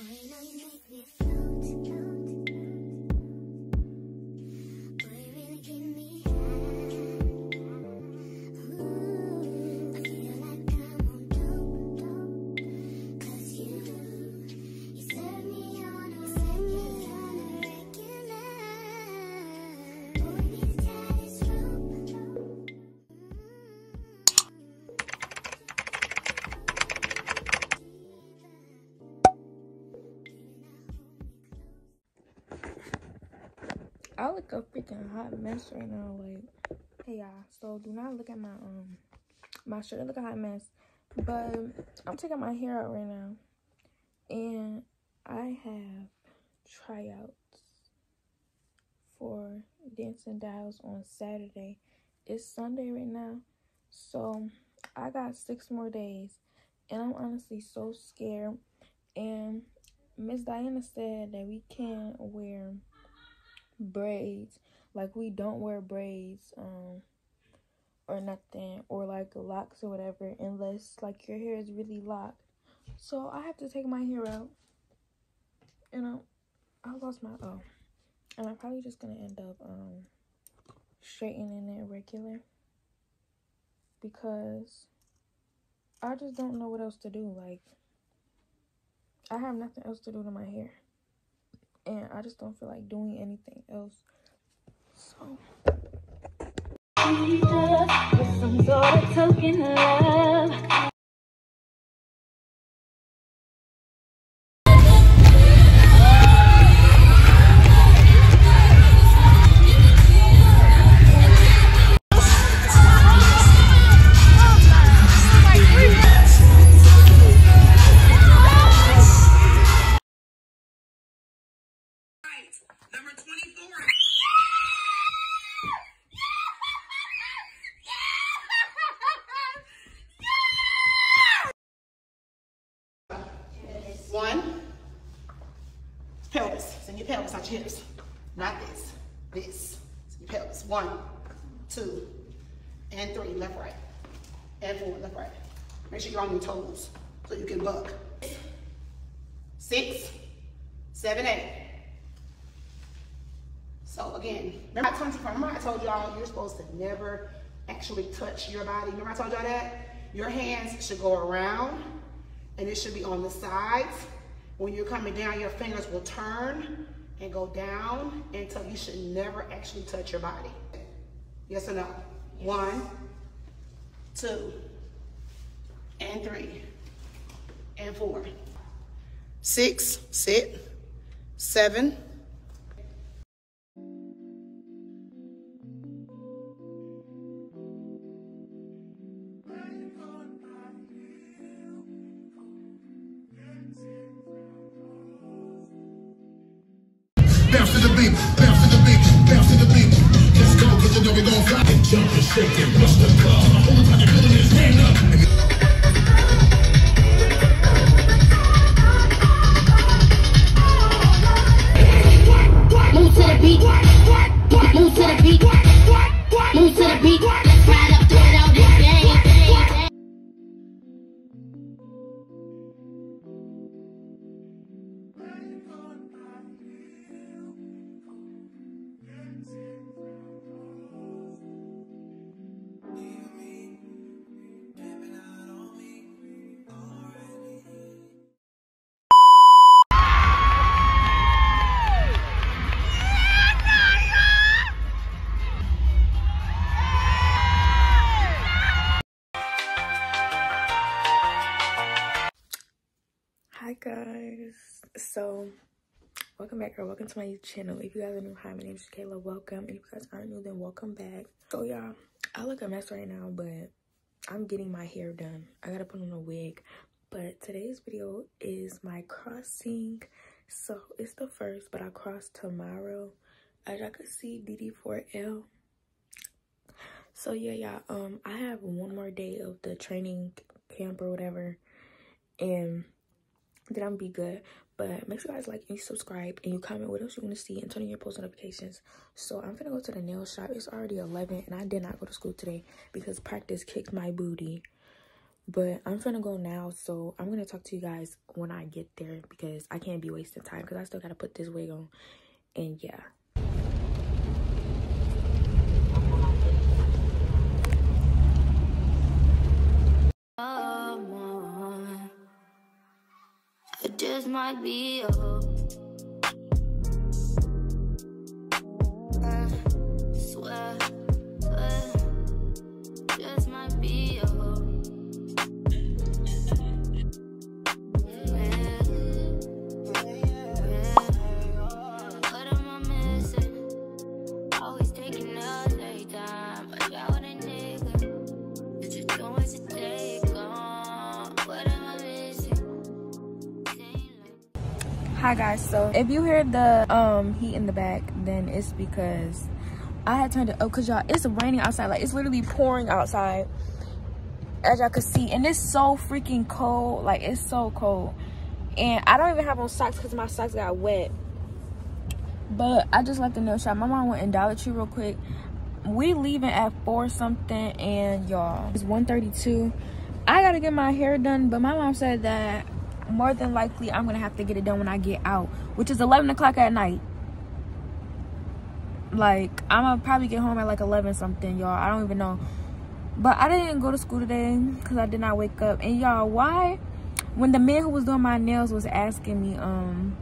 I look a freaking hot mess right now. Like, hey y'all. So do not look at my um my shirt. Look a hot mess. But I'm taking my hair out right now, and I have tryouts for Dancing Dolls on Saturday. It's Sunday right now, so I got six more days, and I'm honestly so scared. And Miss Diana said that we can't wear braids. Like we don't wear braids um or nothing or like locks or whatever unless like your hair is really locked. So i have to take my hair out. And um, i lost my oh. And i'm probably just gonna end up um straightening it regular. Because i just don't know what else to do like i have nothing else to do to my hair and I just don't feel like doing anything else. So. Supposed to never actually touch your body. Remember I told y'all that? Your hands should go around and it should be on the sides. When you're coming down, your fingers will turn and go down until you should never actually touch your body. Yes or no? Yes. One, two, and three, and four. Six, sit, seven, to my channel. If you guys are new hi my name is kayla. Welcome. If you guys aren't new then welcome back. So y'all i look a mess right now but i'm getting my hair done. I gotta put on a wig. But today's video is my crossing. So it's the first but i cross tomorrow. As y'all can see dd4l so yeah y'all um i have one more day of the training camp or whatever and then i'm be good but make sure you guys like and you subscribe and you comment what else you want to see and turn on your post notifications. So I'm gonna go to the nail shop. It's already 11 and I did not go to school today because practice kicked my booty. But I'm gonna go now, so I'm gonna talk to you guys when I get there because I can't be wasting time because I still gotta put this wig on. And yeah. Just might be a hi guys. So if you hear the um heat in the back then it's because i had turned it up because y'all it's raining outside. Like it's literally pouring outside as y'all can see. And it's so freaking cold. Like it's so cold. And i don't even have on socks because my socks got wet. But i just left the nail shop. My mom went in dollar tree real quick. We leaving at four something and y'all it's 1:32. i gotta get my hair done but my mom said that more than likely I'm gonna have to get it done when I get out, which is 11 o'clock at night. Like I'm gonna probably get home at like 11 something, y'all. I don't even know. But I didn't go to school today because I did not wake up. And y'all, why? When the man who was doing my nails was asking me, um,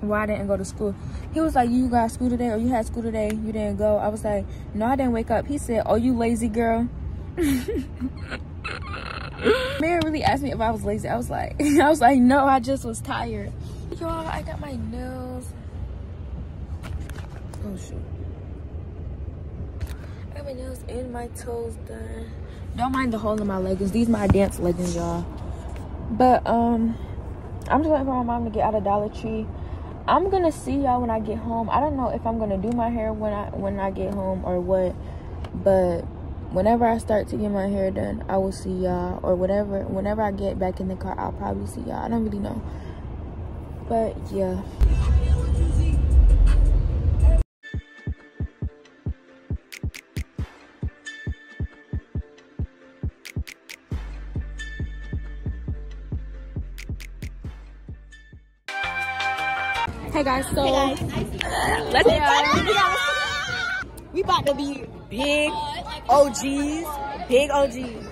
why I didn't go to school. He was like, you got school today or you had school today, you didn't go. I was like, no, I didn't wake up. He said, oh, you lazy girl. Man really asked me if I was lazy. I was like, I was like, no, I just was tired. Y'all, I got my nails. Oh shoot. I got my nails and my toes done. Don't mind the hole in my leggings. These my dance leggings, y'all. But um, I'm just waiting for my mom to get out of Dollar Tree. I'm gonna see y'all when I get home. I don't know if I'm gonna do my hair when I when I get home or what, but whenever I start to get my hair done, I will see y'all. Or whatever, whenever I get back in the car, I'll probably see y'all. I don't really know. But yeah. Hey guys, so hey guys. let's go. We about to be big OGs, big OGs.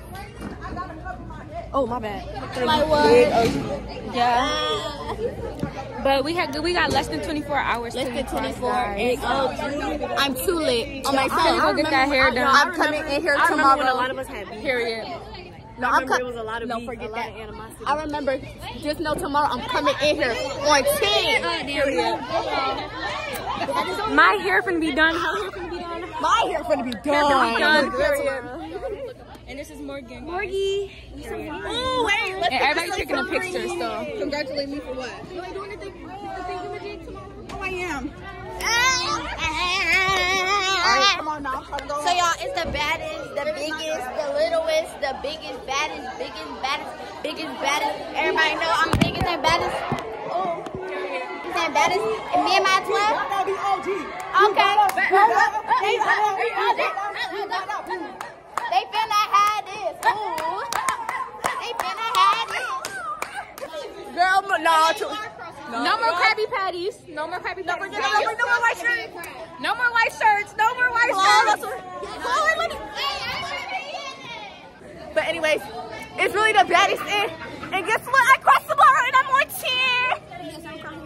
Oh my bad. Like what? Big OGs. Yeah. But we had we got less than 24 hours. Less than 24. Big I'm too late. Oh my god. Go get that hair done. I'm coming in here I tomorrow. When a lot of us had Period. No, I am coming. was a lot of no, beef, forget that. Animosity. I remember. Just know tomorrow I'm coming in here on 10. Period. My hair finna be done. My hair finna be done. Period. And this is Morgan. Morgie. Oh wait, let's and everybody's taking a picture. So congratulate me for what? Am I doing anything? Oh, I am. So y'all, it's the baddest, the biggest, the littlest, the biggest, baddest, biggest, baddest, biggest, baddest. Everybody know I'm biggest and baddest. Biggest and baddest. And me and my twelve. Okay. They finna have this. Ooh. They finna have this. Girl, no. No, no more Krabby Patties. No more Krabby Patties. No, no, no, no more white shirts. No more white shirts. No more white shirts. But anyways, it's really the baddest thing. And guess what? I crossed the bar and I'm on 10.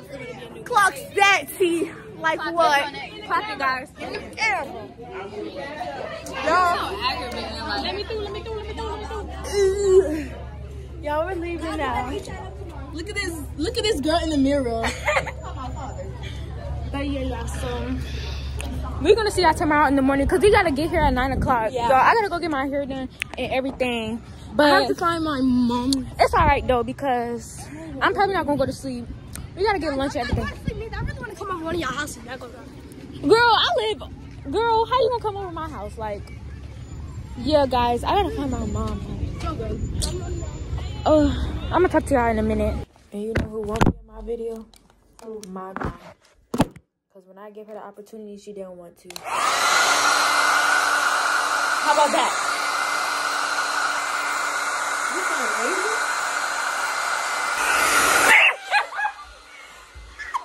Yes, I'm crossing tomorrow too, but I'm still going to be a new Clock that, T. Like Clock what? Clock it, guys. Yeah. Y'all. Let me through, let me through, let me through, let me through. Y'all, we're leaving now. Look at this. Look at this girl in the mirror. but yeah, y'all. So we're gonna see y'all tomorrow in the morning because we gotta get here at nine o'clock. Yeah. Y'all, I gotta go get my hair done and everything. But I have to find my mom. It's all right though because I'm probably not gonna go to sleep. We gotta get lunch and everything. I really want to come over one of your houses. Girl, I live. Girl, how you gonna come over my house? Like, yeah, guys, I gotta find my mom. Uh, oh. I'm gonna talk to y'all in a minute. And you know who won't be in my video? Oh my mom. Because when I gave her the opportunity, she didn't want to. How about that?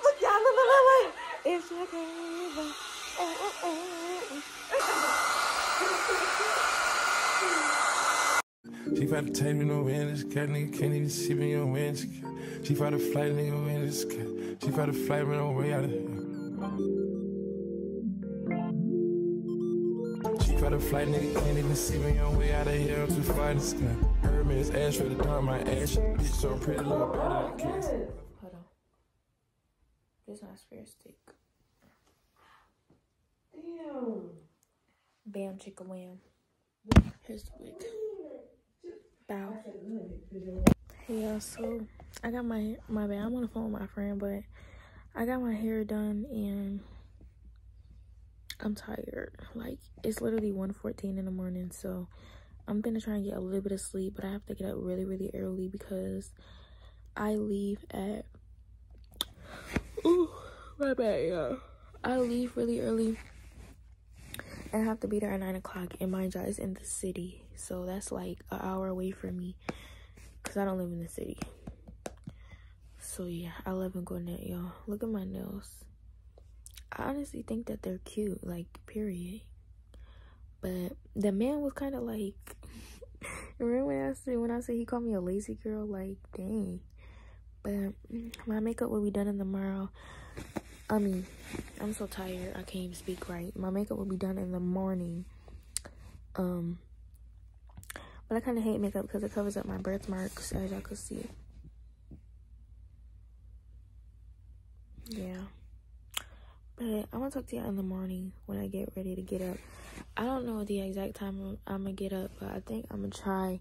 look, y'all, look, look, look, look. It's like a river. Oh, oh, oh. She fight to take me no wind, this cat nigga can't even see me on wind. She fight to flight, nigga win this cat. She fight to flight me no out of here. She fight to flight, nigga can't even see me on way out of here. I'm too sky. Heard me, it's ash for the dawn, my ash. Bitch so pretty, look better than kiss. Hold on. This not spare stick. Bam, chicka wham. Here's the wig. Bow. Hey y'all, so I got my my bad. I'm on the phone with my friend, but I got my hair done and I'm tired. Like it's literally 1:14 in the morning, so I'm gonna try and get a little bit of sleep, but I have to get up really, really early because I leave at. Ooh, my bad, y'all. I leave really early and I have to be there at 9 o'clock. And mind you, it's in the city. So that's like an hour away from me. Because I don't live in the city. So yeah, I live in Gwinnett, y'all. Look at my nails. I honestly think that they're cute. Like, period. But the man was kind of like... Remember when I said when I said he called me a lazy girl? Like, dang. But my makeup will be done in tomorrow. I mean, I'm so tired. I can't even speak right. My makeup will be done in the morning. Um, but I kind of hate makeup because it covers up my birthmarks, as y'all can see. Yeah. But I'm gonna talk to y'all in the morning when I get ready to get up. I don't know the exact time I'm gonna get up, but I think I'm gonna try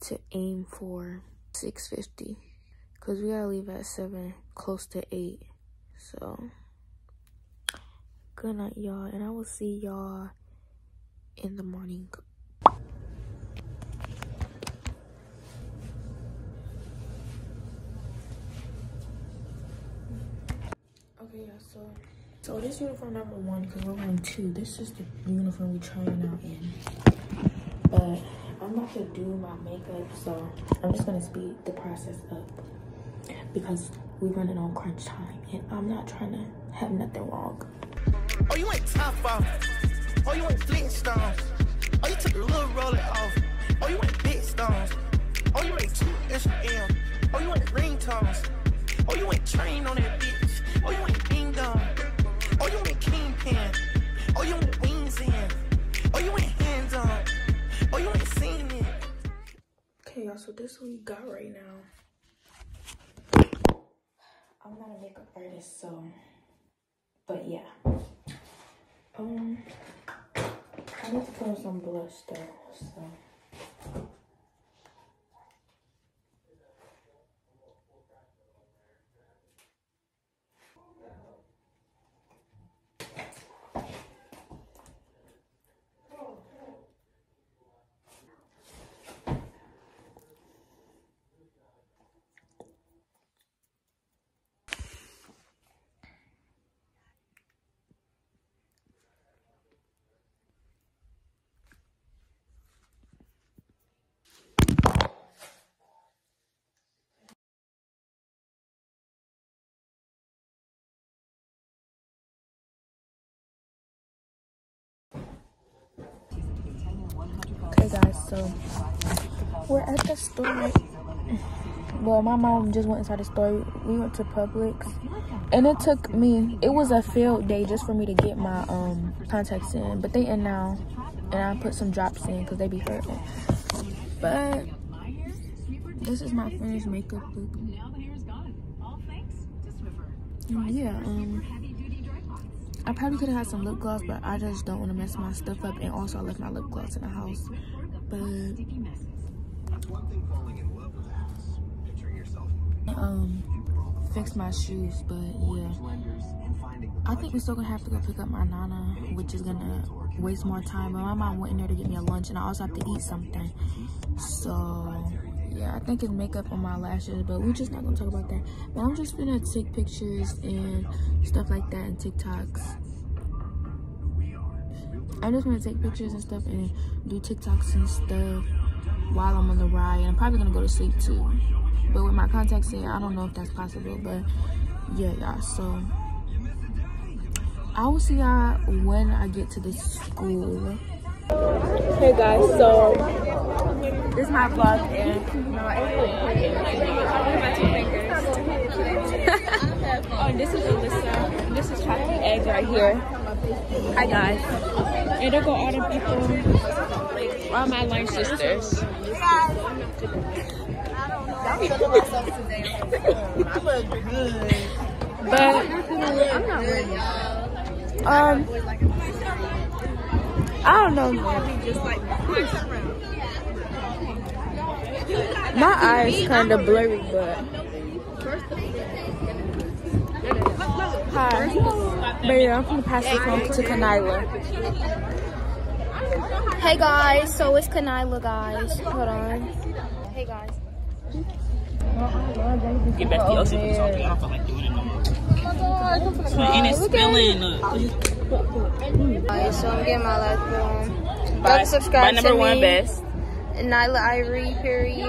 to aim for 6:50 because we gotta leave at seven, close to eight. So, good night, y'all, and I will see y'all in the morning. Okay, yeah, so so this uniform number one, because we're wearing two. This is the uniform we're trying out in. But I'm about to do my makeup, so I'm just gonna speed the process up because we're running on crunch time and I'm not trying to have nothing wrong. Oh, you ain't top off. Oh, you ain't Flintstones. Oh, you took a little roller off. Oh, you ain't big stones. Oh, you ain't two M. Oh, you ain't ringtones. Oh, you ain't train on that bitch. Oh, you ain't ding dong. Oh, you ain't kingpin. Oh, you ain't wings in. Oh, you ain't hands on. Oh, you ain't seen it. Okay, y'all, so this is what we got right now. I'm not a makeup artist, so, but yeah. Um, I need to put on some blush though, so. Guys, so we're at the store. Well, my mom just went inside the store. We went to Publix, and it took me. It was a field day just for me to get my um contacts in, but they in now, and I put some drops in because they be hurting. But this is my finished makeup look. Yeah, um, I probably could have had some lip gloss, but I just don't want to mess my stuff up. And also, I left my lip gloss in the house. But um, fix my shoes. But yeah, I think we're still gonna have to go pick up my nana, which is gonna waste more time. But my mom went in there to get me a lunch, and I also have to eat something. So yeah, I think it's makeup on my lashes, but we're just not gonna talk about that. But I'm just gonna take pictures and stuff like that and TikToks. I'm just gonna take pictures and stuff and do TikToks and stuff while I'm on the ride. I'm probably gonna go to sleep too. But with my contacts in, I don't know if that's possible. But yeah, y'all. So I will see y'all when I get to the school. Hey guys, so this is my vlog and oh, this is Alyssa. This is chocolate egg right here. Hi guys. And there go all the people, all my line sisters. but um, I don't know. My eyes kind of blurry, but hi. But yeah, I'm gonna pass the phone to Kanila. Hey guys, so it's Kanila guys. Hold on. Hey guys. Get back to your shit. I don't feel like doing it no more. And it's spilling. Alright, so I'm getting my last one. By, Like, subscribe by number to one me. best. Nyla Irie, period.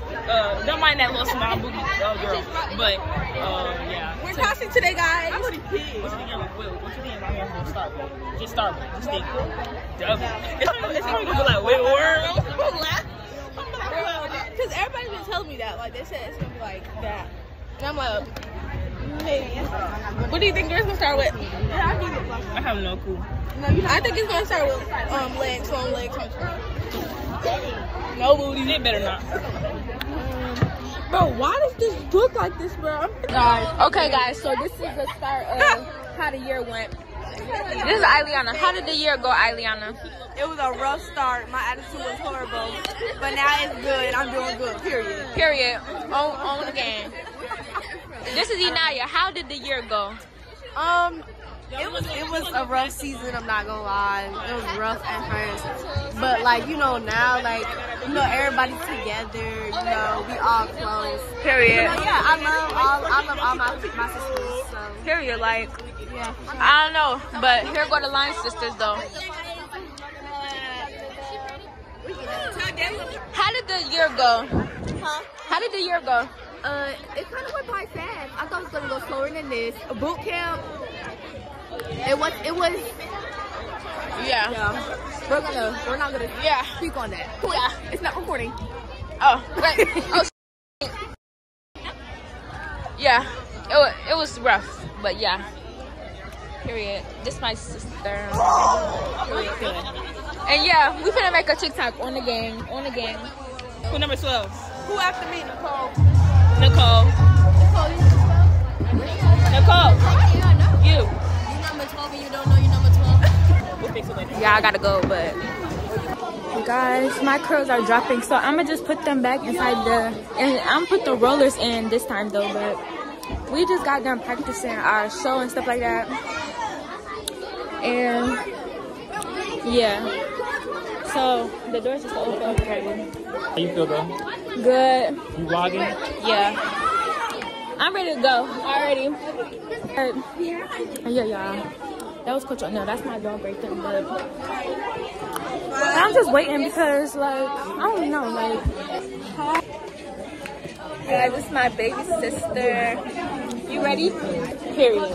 uh, don't mind that little small booty uh, girl. But, uh, yeah. We're tossing today, guys. What you think? What you think about here? Start with. Just start with. Just think. Double. It's gonna be like, wait, worm. Because everybody's been telling me that. Like, they said it's to be like that. And I'm like, maybe. What do you think yours to start with? I have no clue. I think it's to start with um, legs, long legs. No booty. It better not. Bro, why does this look like this, bro? I'm Okay, guys, so this is the start of how the year went. This is Ileana. How did the year go, Ileana? It was a rough start. My attitude was horrible. But now it's good. I'm doing good, period. Period. On, on the game. This is Inaya. How did the year go? Um, it was it was a rough season. I'm not gonna lie. It was rough at first, but like you know now, like you know everybody's together. You know we all close. Period. But yeah, I love all I love all my my sisters. So Period. Like, yeah. I don't know, but here go the line sisters though. How did the year go? Huh? How did the year go? Uh, it kind of went by fast. I thought it was gonna go slower than this. Boot camp. It was. It was. Yeah. Yeah. We're gonna. We're not gonna Yeah. speak on that. Yeah. It's not recording. Oh, right. Oh, yeah. It was, it was rough, but yeah. Period. This my sister. Period. Period. And yeah, we finna make a TikTok on the game. On the game. Who number 12? Who after me, Nicole? Nicole. Nicole. You. You number 12 and you don't know you number 12. We'll fix it later. Yeah, I gotta go, but guys, my curls are dropping, so I'm gonna just put them back inside the, and I'm put the rollers in this time though, but we just got done practicing our show and stuff like that, and yeah, so the doors just open. How you feel though? Good, You vlogging? yeah. I'm ready to go already. Yeah, y'all. That was Coach. No, that's my dog right there. But I'm just waiting because, like, I don't know, like. Yeah, this is my baby sister. You ready? Period.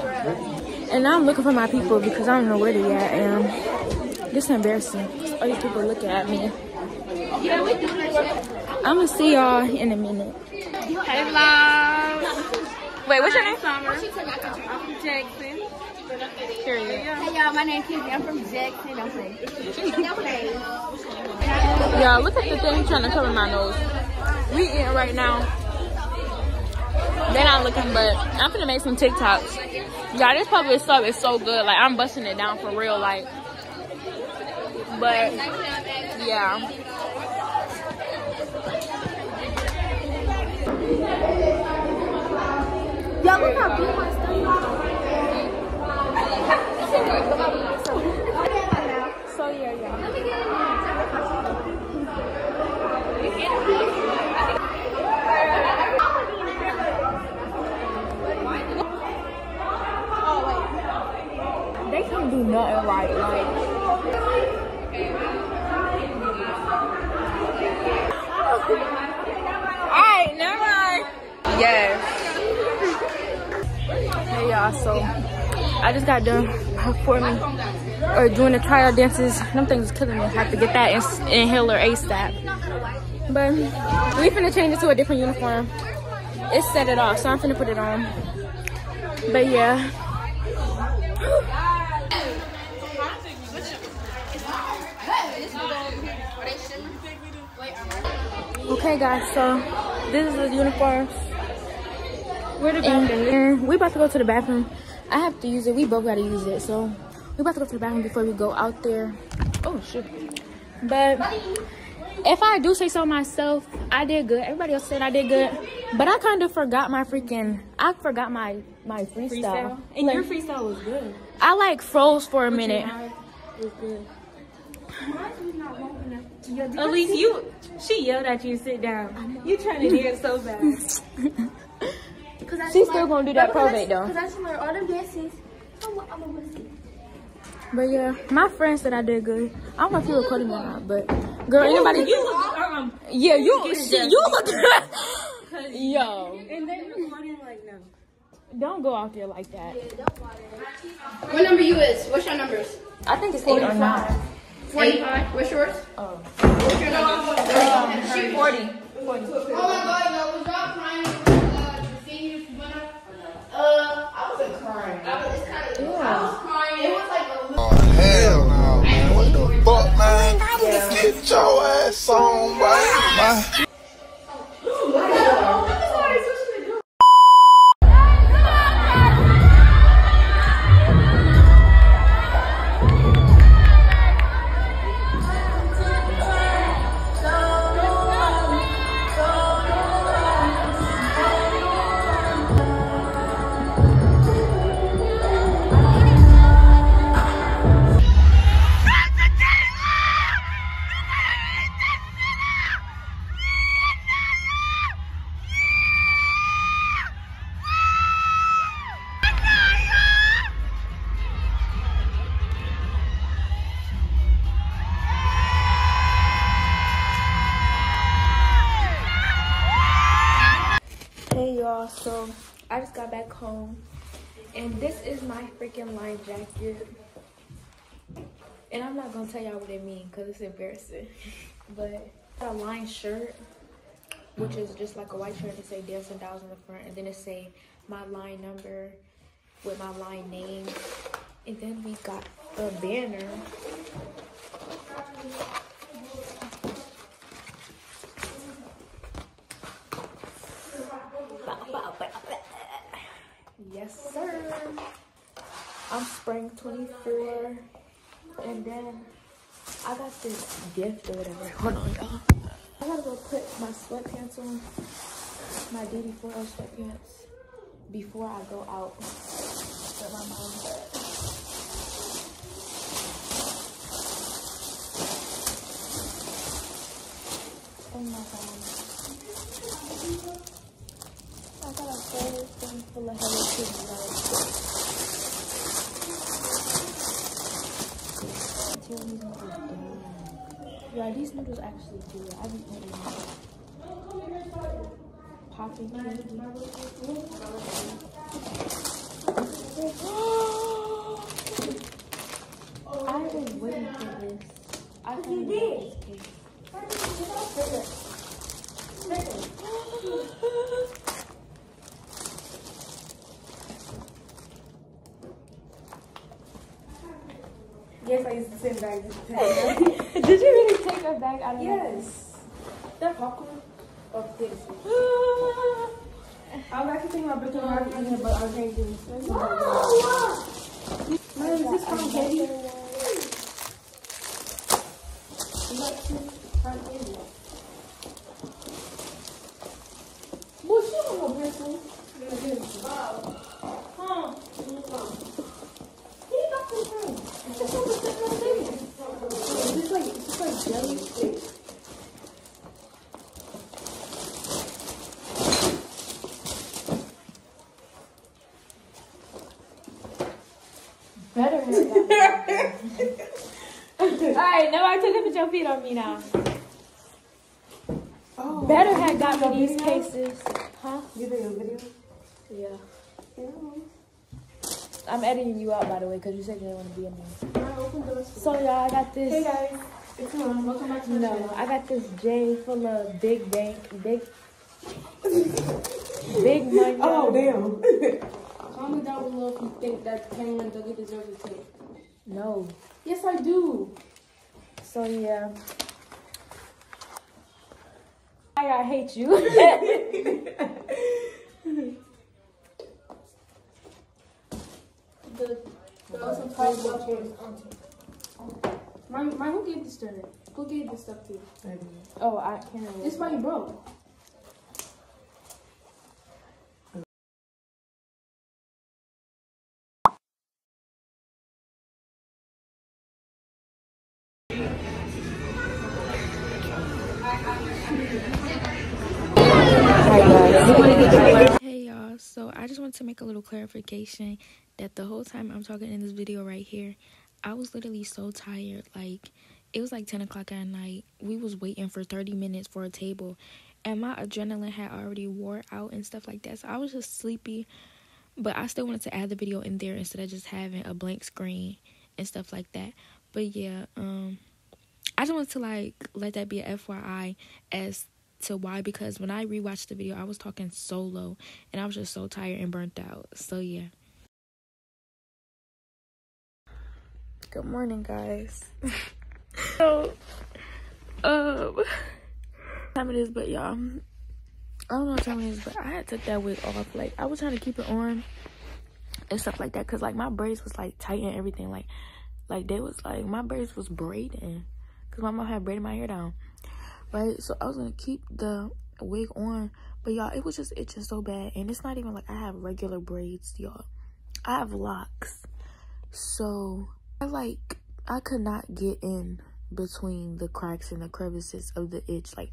And now I'm looking for my people because I don't know where they at. And this is embarrassing. All these people looking at me. I'm gonna see y'all in a minute. Hey, vlog. Wait, what's your name? Summer. I'm from Jackson. Period. Hey y'all, my name's Kizzy. I'm from Jackson. I'm playing. Y'all, look at the thing trying to cover my nose. We eating right now. They're not looking, but I'm gonna make some TikToks. Y'all, this Publix sub is so good. Like, I'm busting it down for real. Like, but yeah. Y'all look how big my stuff So yeah, yeah. They can't do nothing right. Like Alright, never mind. Yes. Hey y'all, so I just got done performing or doing the tryout dances. Them things is killing me. I have to get that ins- inhaler ASAP. But we finna change it to a different uniform. It's set it off, so I'm finna put it on. But yeah. Okay guys, so this is the uniforms. Where the bathroom? We about to go to the bathroom. I have to use it. We both gotta use it. So we about to go to the bathroom before we go out there. Oh shit. But if I do say so myself, I did good. Everybody else said I did good. But I kind of forgot my freaking I forgot my my freestyle. And Like, your freestyle was good. I like froze for a minute. At least you, she yelled at you sit down. You trying to dance so bad. She's still gonna do that probate though. Cause I swear all the dances. I'm, I'm a. But yeah, my friend said I did good. I don't know if you're recording or not, but girl, anybody? You look, um, Yeah, you shit, you look good. Yo, and then recording like no. don't go out there like that. What number you is? What's your numbers? I think it's eight or nine. 45. What's yours? Oh. What's your number? She forty. Oh my god, yo, was y'all crying Uh, I wasn't crying. I was, it's kind of, I was crying. It was like a little. Oh, hell no, man. What the fuck, man? Get your ass on, boy. Hey tell y'all what it means because it's embarrassing. But a line shirt, which is just like a white shirt to say Dancing Dolls on the front, and then it say my line number with my line name. And then we got a banner. Yes, sir. I'm spring 24. And then I got this gift or whatever. Hold on, y'all. I gotta go put my sweatpants on, my DD4L sweatpants, before I go out at my bed. Oh my god. I got a whole thing full of Hello Kitty like. Tell these noodles down. Yeah, these noodles actually good. I be eating. Popping. I've been waiting for this. I finally got this cake. Yes, I used to send. Did you really take that bag out of yes. That popcorn? Oh, yes. I was actually thinking about bringing Rocky in here, but I can't do it. Man, is this from Katie? Well, she don't know Bristol. Alright, nobody took a picture your feet on me now. Oh. Better had got me these cases. Huh? You doing a video? Yeah. I'm editing you out by the way because you said you didn't want to be in there. So y'all, I got this. Hey guys, it's on. Welcome back to the No, channel. I got this J full of big bank, big, big money. Oh damn. Comment down below if you think that Kenny and Dougie deserve a take. No. Yes, I do. So yeah. I, I hate you. The the also talk about your auntie. My, my, who gave this to her? Who gave this stuff to you? oh, I can't remember. This why you broke. So I just wanted to make a little clarification that the whole time I'm talking in this video right here, I was literally so tired. Like, it was like 10 o'clock at night. We was waiting for 30 minutes for a table, and my adrenaline had already wore out and stuff like that. So I was just sleepy, but I still wanted to add the video in there instead of just having a blank screen and stuff like that. But yeah, um, I just wanted to like let that be a FYI as to why because when I rewatched the video, I was talking so low and I was just so tired and burnt out. So yeah. Good morning, guys. so, um, time it is, but y'all, I don't know what time it is, but I had took that wig off. Like I was trying to keep it on and stuff like that, cause like my braids was like tight and everything. Like, like they was like my braids was braiding, cause my mom had braided my hair down right? So I was gonna keep the wig on, but y'all, it was just itching so bad, and it's not even like I have regular braids, y'all. I have locks, so I like I could not get in between the cracks and the crevices of the itch. Like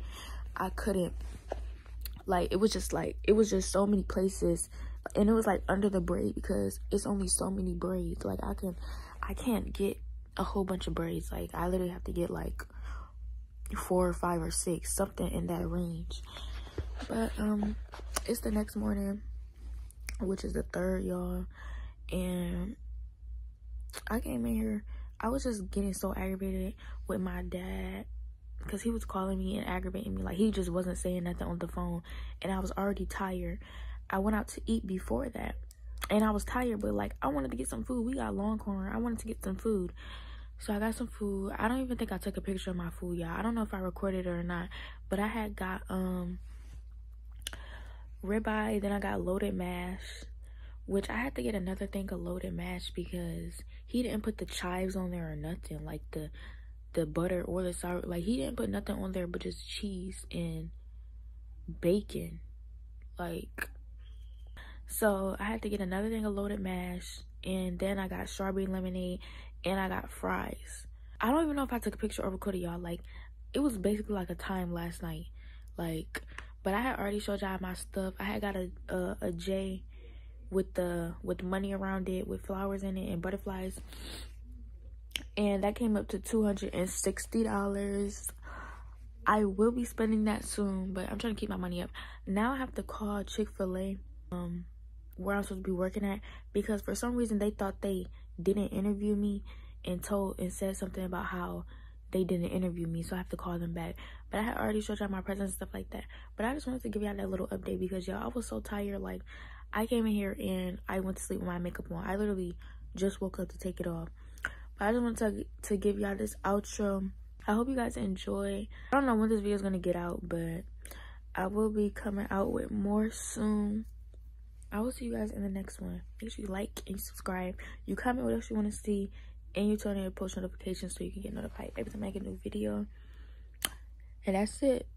I couldn't. Like it was just like it was just so many places, and it was like under the braid because it's only so many braids. Like I can, I can't get a whole bunch of braids. Like I literally have to get like four or five or six, something in that range. But um, it's the next morning, which is the third, y'all, and I came in here. I was just getting so aggravated with my dad because he was calling me and aggravating me. Like he just wasn't saying nothing on the phone, and I was already tired. I went out to eat before that, and I was tired, but like I wanted to get some food. We got Longhorn. I wanted to get some food. So I got some food. I don't even think I took a picture of my food, y'all. I don't know if I recorded it or not. But I had got um ribeye, then I got loaded mash. Which I had to get another thing of loaded mash because he didn't put the chives on there or nothing. Like the the butter or the sour like he didn't put nothing on there but just cheese and bacon. Like so I had to get another thing of loaded mash and then I got strawberry lemonade and I got fries. I don't even know if I took a picture or recorded y'all. Like, it was basically like a time last night. Like, but I had already showed y'all my stuff. I had got a, a a J with the with money around it, with flowers in it and butterflies, and that came up to two hundred and sixty dollars. I will be spending that soon, but I'm trying to keep my money up. Now I have to call Chick Fil A, um, where I'm supposed to be working at, because for some reason they thought they didn't interview me and told and said something about how they didn't interview me so i have to call them back. But i had already showed y'all my presence and stuff like that. But i just wanted to give y'all that little update because y'all i was so tired. Like i came in here and i went to sleep with my makeup on. I literally just woke up to take it off. But i just wanted to, to give y'all this outro. I hope you guys enjoy. I don't know when this video is gonna get out but i will be coming out with more soon I will see you guys in the next one. Make sure you like and subscribe. You comment what else you want to see. And you turn on your post notifications so you can get notified every time I get a new video. And that's it.